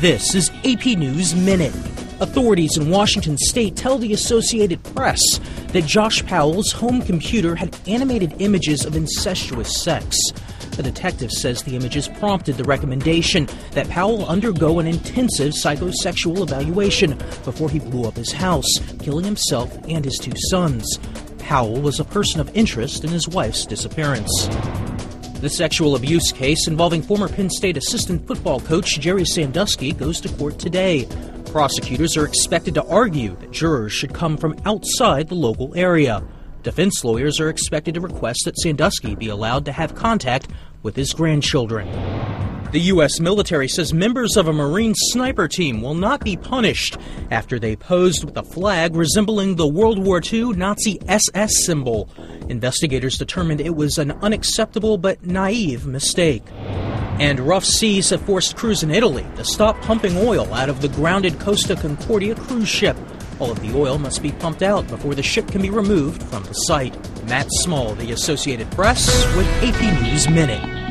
This is AP News Minute. Authorities in Washington state tell the Associated Press that Josh Powell's home computer had animated images of incestuous sex. The detective says the images prompted the recommendation that Powell undergo an intensive psychosexual evaluation before he blew up his house, killing himself and his two sons. Powell was a person of interest in his wife's disappearance. The sexual abuse case involving former Penn State assistant football coach Jerry Sandusky goes to court today. Prosecutors are expected to argue that jurors should come from outside the local area. Defense lawyers are expected to request that Sandusky be allowed to have contact with his grandchildren. The U.S. military says members of a Marine sniper team will not be punished after they posed with a flag resembling the World War II Nazi SS symbol. Investigators determined it was an unacceptable but naive mistake. And rough seas have forced crews in Italy to stop pumping oil out of the grounded Costa Concordia cruise ship. All of the oil must be pumped out before the ship can be removed from the site. Matt Small, The Associated Press, with AP News Minute.